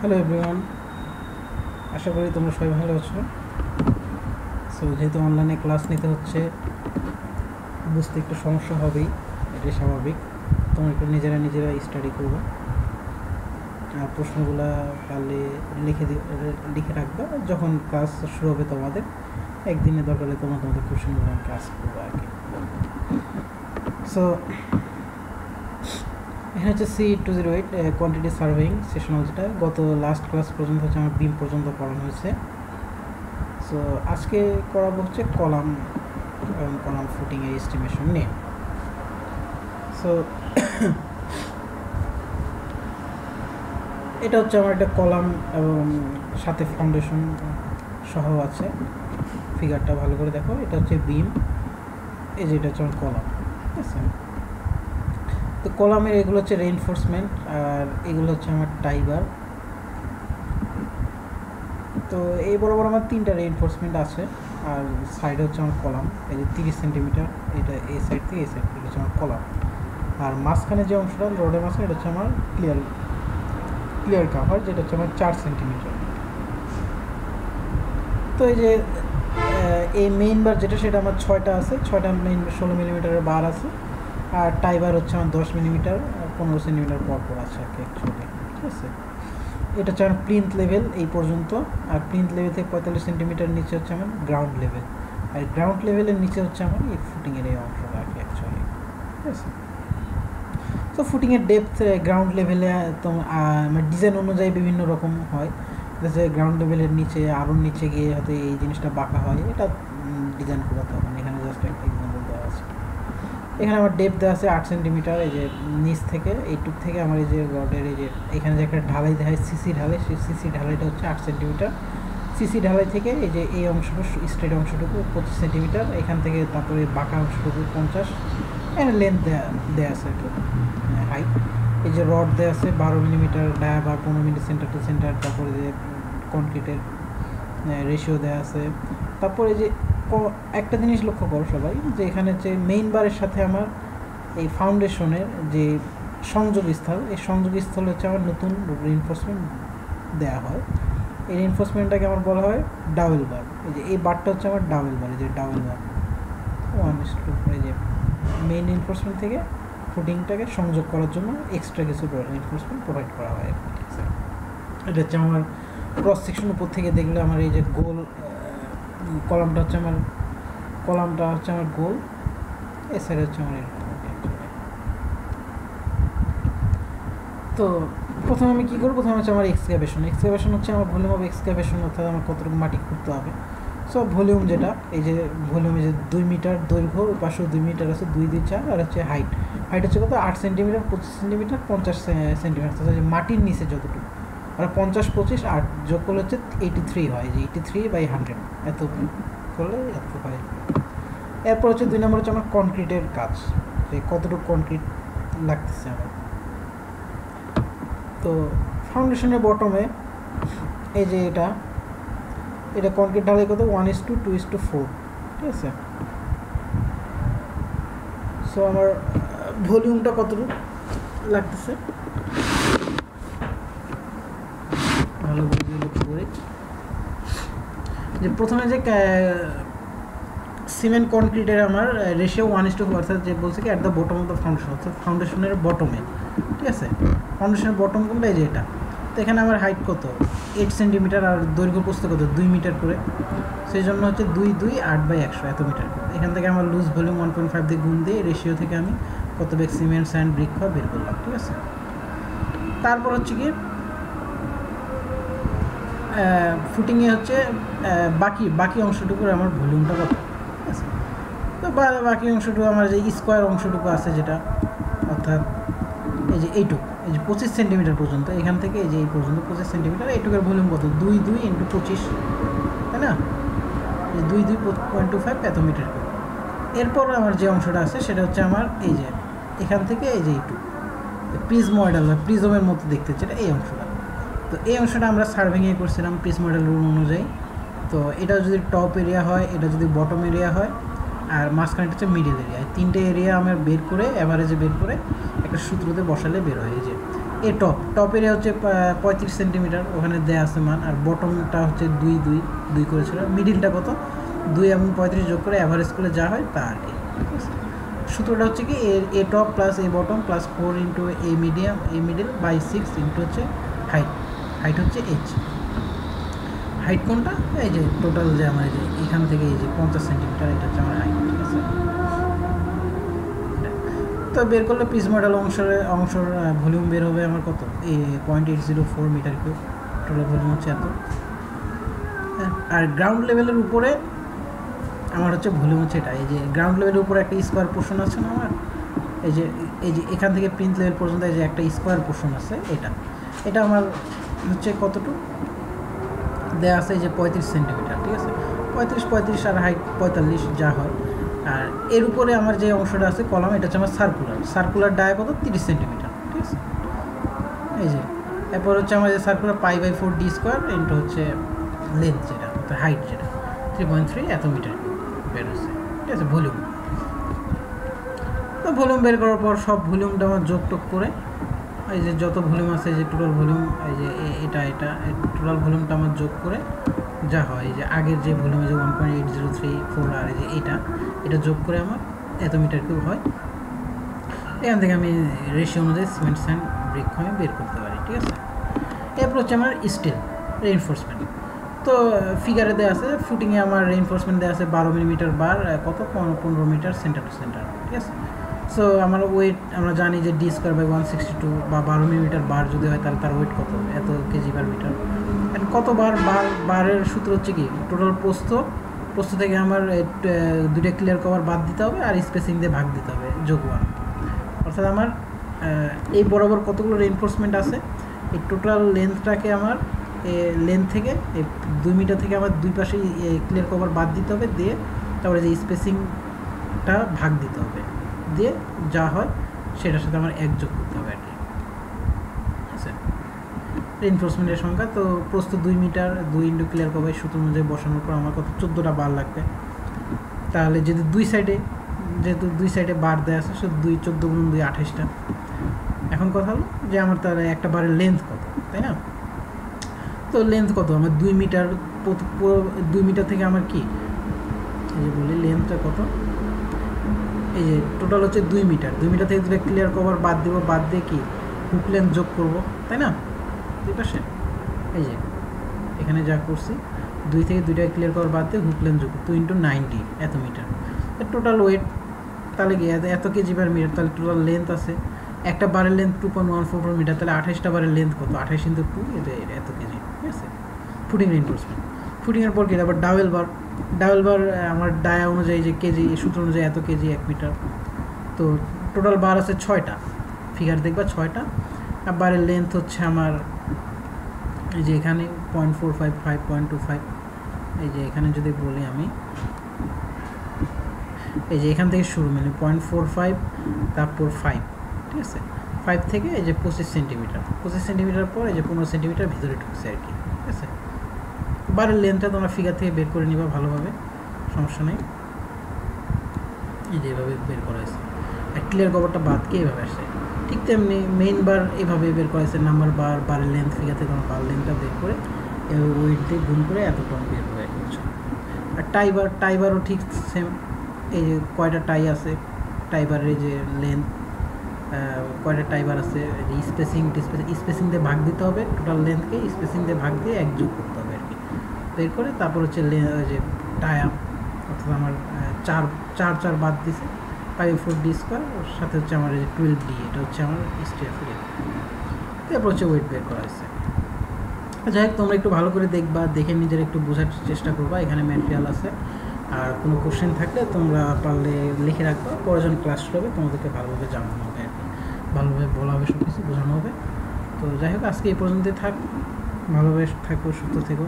Hello everyone আশা করি তোমরা সবাই ভালো আছো। সো যেহেতু অনলাইনে ক্লাস নিতে হচ্ছে, বুঝতে একটু সমস্যা হবেই, এটাই স্বাভাবিক। তোমরা একটু নিজেরা নিজেরা স্টাডি করব। আর প্রশ্নগুলো পারলে লিখে লিখে রাখবে। যখন ক্লাস শুরু হবে তোমাদের একদিনে দরকারে তোমরা তোমাদের আমাকে আস করবে আর কি। সো এখানে হচ্ছে C two zero eight quantity surveying sessional যেটা। গত লাস্ট ক্লাস পর্যন্ত হচ্ছে আমার বিম পর্যন্ত পড়ানো হয়েছে। সো আজকে করাবো হচ্ছে কলাম, এবং কলাম ফুটিংয়ের এস্টিমেশন নিয়ে। সো এটা হচ্ছে আমার একটা কলাম, এবং সাথে ফাউন্ডেশন সহ আছে। ফিগারটা ভালো করে দেখো। এটা হচ্ছে বিম এই যে এটা হচ্ছে আমার কলাম। ঠিক আছে? তো কলামের এগুলো হচ্ছে রেইনফোর্সমেন্ট আর এগুলো হচ্ছে আমার টাইবার তো এই বড় আমার তিনটা রেইনফোর্সমেন্ট আছে আর সাইডে হচ্ছে আমার কলাম, এই যে তিরিশ সেন্টিমিটার এটা এই সাইড থেকে এই সাইড থেকে হচ্ছে আমার কলাম। আর মাঝখানে যে অংশটা রোডের মাঝখানে, এটা হচ্ছে আমার ক্লিয়ার ক্লিয়ার কাভার যেটা হচ্ছে আমার চার সেন্টিমিটার তো এই যে এই মেইন বার যেটা, সেটা আমার ছয়টা আছে, ছয়টা মেইন ষোলো মিলিমিটারের বার আছে। আর টাইবার হচ্ছে আমার দশ মিলিমিটার পনেরো সেন্টিমিটার পর পর আছে আর কি অ্যাকচুয়ালি ঠিক আছে? এটা হচ্ছে আমার প্লিন্থ লেভেল এই পর্যন্ত, আর প্লিন্থ লেভেল থেকে পঁয়তাল্লিশ সেন্টিমিটার নিচে হচ্ছে আমার গ্রাউন্ড লেভেল আর গ্রাউন্ড লেভেলের নিচে হচ্ছে আমার এই ফুটিংয়ের এই অংশটা আর কি অ্যাকচুয়ালি ঠিক আছে? তো ফুটিংয়ের ডেপথ গ্রাউন্ড লেভেলে তোমার ডিজাইন অনুযায়ী বিভিন্ন রকম হয়, যে গ্রাউন্ড লেভেলের নিচে আরও নিচে গিয়ে হয়তো এই জিনিসটা বাঁকা হয়, এটা ডিজাইন করা তখন এখানে জাস্ট একটা এক্সাম্পল এখানে আমার ডেপ দেওয়া আছে আট সেন্টিমিটার এই যে নিচ থেকে এইটুক থেকে আমার এই যে রডের এই যে, এখানে যে একটা ঢালাই দেয় সিসি ঢালাই, সেই সিসি ঢালাইটা হচ্ছে আট সেন্টিমিটার সিসি ঢালাই থেকে এই যে এই অংশটুকু স্ট্রেট অংশটুকু পঁচিশ সেন্টিমিটার এখান থেকে তারপরে বাঁকা অংশটুকু পঞ্চাশ। এখানে লেন্থ দেওয়া দেওয়া আছে আর কি হাইট এই যে রড দেওয়া আছে বারো মিলিমিটার ডায়া বা পনেরো মিলি সেন্টার টু সেন্টার তারপরে যে কনক্রিটের রেশিও দেওয়া আছে। তারপরে যে একটা জিনিস লক্ষ্য করো সবাই, যে এখানে যে মেইন বারের সাথে আমার এই ফাউন্ডেশনের যে সংযোগ স্থল, এই সংযোগ স্থল হচ্ছে আমার নতুন রিনফোর্সমেন্ট দেওয়া হয়। এই রিনফোর্সমেন্টটাকে আমার বলা হয় ডাবল বার এই যে এই বারটা হচ্ছে আমার ডাবল বার এই যে ডাবল বার ওয়ান এই যে মেইন রিনফোর্সমেন্ট থেকে ফুটিংটাকে সংযোগ করার জন্য এক্সট্রা কিছু রিনফোর্সমেন্ট প্রোভাইড করা হয়। এটা হচ্ছে আমার ক্রস সেকশন উপর থেকে দেখলে আমার এই যে গোল কলামটা হচ্ছে আমার, কলামটা হচ্ছে আমার গোল এ সাইড হচ্ছে আমার তো প্রথমে আমি কী করব? প্রথমে হচ্ছে আমার এক্সকাভেশন এক্সকাভেশন হচ্ছে আমার ভলিউম অফ এক্সকাভেশন অর্থাৎ আমার কতটুকু মাটি খুঁড়তে হবে। সো ভলিউম যেটা, এই যে ভলিউমে যে দুই মিটার দৈর্ঘ্য পাশেও দুই মিটার আছে, দুই দুই, চার, আর হচ্ছে হাইট হাইট হচ্ছে কত? আট সেন্টিমিটার পঁচিশ সেন্টিমিটার পঞ্চাশ সেন্টিমিটার মাটির নিচে যতটুকু। আর পঞ্চাশ, পঁচিশ, আট যোগ করলে হচ্ছে এইটি থ্রি হয়, যে এইটি থ্রি বাই হান্ড্রেড এত করলে এত হয়। এরপর হচ্ছে দুই নম্বর হচ্ছে আমার কনক্রিটের কাজ। যে কতটুকু কনক্রিট লাগতেছে আমার। তো ফাউন্ডেশনের বটমে এই যে এটা এটা কনক্রিট ঢালাই কত one is two two is two four ঠিক আছে? সো আমার ভলিউমটা কতটুকু লাগতেছে? ভালো লক্ষ্য করি যে প্রথমে যে সিমেন্ট কনক্রিটের আমার রেশিও ওয়ান ইস টু অর্থাৎ যে বলছে কি at the bottom of the foundation অর্থাৎ ফাউন্ডেশনের বটমে ঠিক আছে? ফাউন্ডেশনের বটম কোনটা এই যে এটা। তো এখানে আমার হাইট কত? এইট সেন্টিমিটার আর দৈর্ঘ্য প্রস্থ কত? দুই মিটার করে। সেই জন্য হচ্ছে দুই দুই, আট বাই একশো এত মিটার করে এখান থেকে আমার loose volume one point five দিয়ে গুণ দিয়ে রেশিও থেকে আমি কত ব্যাগ সিমেন্ট স্যান্ড ব্রিক বের করলাম, ঠিক আছে? তারপর হচ্ছে কি ফুটিংয়ে হচ্ছে বাকি বাকি অংশটুকুর আমার ভলিউমটা কত? আছে? তো বাকি অংশটুকু আমার যে স্কোয়ার অংশটুকু আছে যেটা, অর্থাৎ এই যে এইটুকু, এই যে পঁচিশ সেন্টিমিটার পর্যন্ত, এখান থেকে এই যে এই পর্যন্ত পঁচিশ সেন্টিমিটার এইটুকের ভলিউম কত? দুই দুই ইন্টু পঁচিশ, তাই না? এই দুই দুই পয়েন্ট টু ফাইভ এত মিটার এরপর আমার যে অংশটা আছে, সেটা হচ্ছে আমার এই যে, এখান থেকে এই যে এইটুকু। প্রিজ মডেল প্রিজমের মতো দেখতে এটা এই অংশটা। তো এই অংশটা আমরা সার্ভিংয়ে করছিলাম পিস মডেল রুল অনুযায়ী। তো এটা যদি টপ এরিয়া হয়, এটা যদি বটম এরিয়া হয়, আর মাঝখানটা হচ্ছে মিডিল এরিয়া তিনটে এরিয়া আমার বের করে অ্যাভারেজে বের করে একটা সূত্রতে বসালে বের হয়ে। যে এ টপ টপের হচ্ছে পঁয়ত্রিশ সেন্টিমিটার ওখানে দেয়া আছে মান, আর বটমটা হচ্ছে দুই দুই দুই করেছিল মিডিলটা কত? দুই এবং পঁয়ত্রিশ যোগ করে অ্যাভারেজ করে যা হয় তা আর কি। সূত্রটা হচ্ছে কি A A top plus A bottom plus four into A medium A middle by six into হচ্ছে হাইট হাইট হচ্ছে এইচ হাইট কোনটা? এই যে টোটাল যে আমার এই যে এখান থেকে এই যে পঞ্চাশ সেন্টিমিটার এটা হচ্ছে আমার হাইট ঠিক আছে? তো বের করলে পিস মডেল অংশের অংশের ভলিউম বের হবে আমার কত? এই point eight zero four metre cube total volume হচ্ছে এত। আর গ্রাউন্ড লেভেলের উপরে আমার হচ্ছে ভলিউম হচ্ছে এটা। এই যে গ্রাউন্ড লেভেলের উপরে একটা স্কোয়ার পোর্শন আছে না আমার? এই যে এই যে এখান থেকে প্রিন্ট লেভেল পর্যন্ত এই যে একটা স্কোয়ার পোর্শন আছে, এটা। এটা আমার হচ্ছে কতটুকু? দেওয়া আছে যে পঁয়ত্রিশ সেন্টিমিটার, ঠিক আছে? পঁয়ত্রিশ পঁয়ত্রিশ আর হাইট পঁয়তাল্লিশ যা হয়। আর এর উপরে আমার যে অংশটা আছে, কলাম, এটা হচ্ছে আমার সার্কুলার সার্কুলার ডায়া কত? তিরিশ সেন্টিমিটার, ঠিক আছে? এই যে, এরপর হচ্ছে আমার যে circular pi by four D square into হচ্ছে লেন্থ যেটা হাইট যেটা থ্রি পয়েন্ট থ্রি এত মিটার বের হচ্ছে, ঠিক আছে? ভলিউম তো ভলিউম বের করার পর সব ভলিউমটা আমার যোগ টোগ করে এই যে যত ভলিউম আছে, এই যে টোটাল ভলিউম, এই যে এটা এটা টোটাল ভলিউমটা আমার যোগ করে যা হয়, এই যে আগের যে ভলিউম যে one point eight zero three four আর এই যে এটা এটা যোগ করে আমার এত মিটার কিউব হয়। এখান থেকে আমি রেশিও অনুযায়ী সিমেন্ট স্যান্ড ব্রিক আমি বের করতে পারি, ঠিক আছে? এরপর হচ্ছে আমার স্টিল রেইনফোর্সমেন্ট তো ফিগারে দেওয়া আছে ফুটিংয়ে আমার রেইনফোর্সমেন্ট দেওয়া আছে বারো মিলিমিটার বার কত? পনেরো মিটার সেন্টার টু সেন্টার ঠিক আছে? সো আমার ওয়েট আমরা জানি যে D square by one sixty two বা বারো মিলিমিটার বার যদি হয়, তাহলে তার ওয়েট কত? এত কেজি পার মিটার অ্যান্ড কতবার বার বারের সূত্র হচ্ছে কি? টোটাল প্রস্ত প্রস্ত থেকে আমার দুইটা ক্লিয়ার কভার বাদ দিতে হবে আর স্পেসিং দিয়ে ভাগ দিতে হবে, যোগ ওয়ান অর্থাৎ আমার এই বরাবর কতগুলো রেনফোর্সমেন্ট আছে? এই টোটাল লেন্থটাকে আমার লেন্থ থেকে এই দুই মিটার থেকে আমার দুই পাশে ক্লিয়ার কভার বাদ দিতে হবে, দিয়ে তারপরে যে স্পেসিংটা ভাগ দিতে হবে। দিয়ে যা হয় সেটার সাথে আমার এক যোগ করতে হবে আর কি। রেইনফোর্সমেন্টের সংখ্যা, তো প্রস্থ দুই মিটার, দুই ইন্টু ক্লিয়ার কভার সূত্র অনুযায়ী বসানোর পর আমার কত? চোদ্দোটা বার লাগবে। তাহলে যদি দুই সাইডে যেহেতু দুই সাইডে বার দেওয়া আছে সে দুই চোদ্দ গুণ দুই আঠাশটা। এখন কথা হলো যে আমার তাহলে একটা বারের লেন্থ কত, তাই না? তো লেন্থ কত? আমার দুই মিটার দুই মিটার থেকে আমার কি? এই বলি লেন্থটা কত? এই যে টোটাল হচ্ছে দুই মিটার দুই মিটার থেকে দুটো ক্লিয়ার কভার বাদ দিব, বাদ দিয়ে কি? হুক লেন্থ যোগ করব, তাই না? দুই পাশে? এই যে, এখানে যা করছি, দুই থেকে দুইটা ক্লিয়ার কভার বাদ দিয়ে হুক লেন্থ যোগ টু ইন্টু নাইনটি এত মিটার টোটাল ওয়েট তাহলে কি, এত- কেজি পার মিটার তাহলে টোটাল লেন্থ আছে। একটা বারের length two point one four four metre তাহলে আঠাশটা বারের লেন্থ কত? আঠাশ ইন্টু টু এত কেজি, ঠিক আছে? ফুটিং রেইনফোর্সমেন্ট ফুটিংয়ের পর কি আবার ডাবেল বার ডাবেল বার আমার ডায়া অনুযায়ী যে কেজি, সূত্র অনুযায়ী এত কেজি এক মিটার। তো টোটাল বার আছে ছয়টা। ফিগার দেখবা ছয়টা। আর বারের লেন্থ হচ্ছে আমার, এই যে এখানে point four five five point two five এই যে এখানে যদি বলি আমি, এই যে এখান থেকে শুরু মানে পয়েন্ট ফোর ফাইভ তারপর ফাইভ ঠিক আছে? ফাইভ থেকে এই যে পঁচিশ সেন্টিমিটার পঁচিশ সেন্টিমিটার পর এই যে পনেরো সেন্টিমিটার ভিতরে ঢুকছে আর কি। আছে লেন্থটা তোমরা ফিগার থেকে বের করে নিবা ভালোভাবে, সমস্যা নেই। এই যে এভাবে বের করা হয়েছে। আর ক্লিয়ার কভারটা বাদকে এভাবে আসে ঠিক তেমনি মেইন বার এভাবে বের করা হয়েছে নাম্বার বার বারের লেন্থ ফিগার থেকে তোমরা বার লেন্থটা বের করে এভাবে ওয়েট দিয়ে গুণ করে এত বের বুঝছ আর টাইবার টাইবারও ঠিক সেম এই যে কয়টা টাই আছে? টাইবারের যে লেন্থ কয়টা টাইবার আছে? স্পেসিং স্পেসিং দিয়ে ভাগ দিতে হবে টোটাল লেন্থকে স্পেসিং দিয়ে ভাগ দিয়ে এক যোগ করতে হবে। বের করে, তারপর হচ্ছে যে টায়াম অর্থাৎ আমার চার চার চার বাদ দিছে ফাইভ ফোর ডি স্কোয়ার ওর সাথে হচ্ছে আমার এই যে টুয়েলভ ডি এটা হচ্ছে আমার ফিলিপ তারপর হচ্ছে ওয়েট বের করা হয়েছে। যাই হোক, তোমরা একটু ভালো করে দেখবা, দেখে নিজের একটু বোঝার চেষ্টা করবা, এখানে ম্যাটেরিয়াল আছে। আর কোনো কোশ্চেন থাকলে তোমরা পারলে লিখে রাখবা, পরে যখন ক্লাস হবে, তোমাদেরকে ভালোভাবে জানানো হবে আর কি। ভালোভাবে বলা হবে সব কিছু বোঝানো হবে। তো যাই হোক, আজকে এই পর্যন্তই থাক। ভালোভাবে থাকো, সুস্থ থেকো।